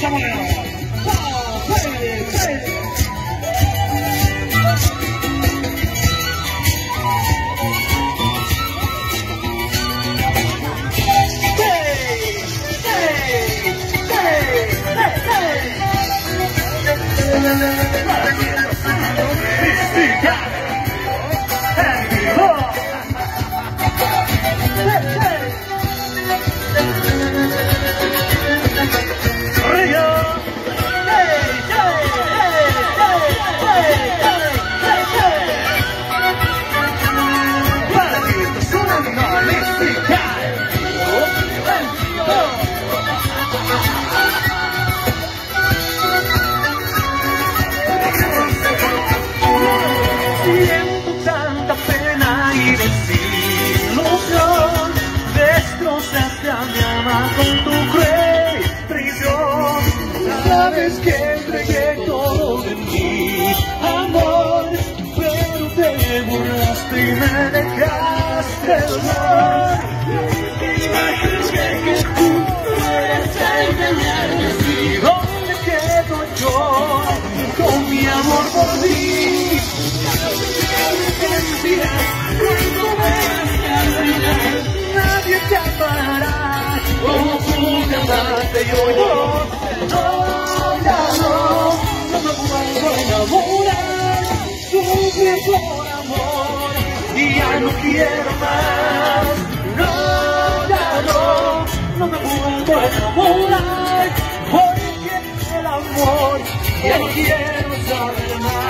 barrio de plata, la fiesta más pena y desilusión Destrozaste a mi alma con tu cruel prisión. Sabes que entregué todo de mi amor Pero te burlaste y me dejaste dolor Imaginas que, tú puedes engañarme así ¿Dónde quedo yo con mi amor por ti? Amaste yo, yo. No, a enamorar. Sufrí por amor y ya no quiero más. No, ya no, no me a enamorar. Porque el amor ya no quiero saber más.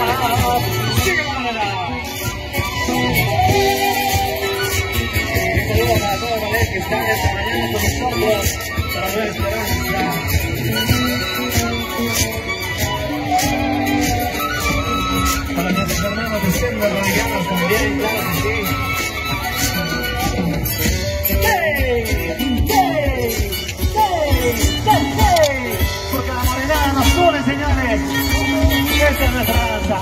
Que están esta con nosotros para Porque la morena nos une, señores. Esta es nuestra danza.